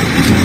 thank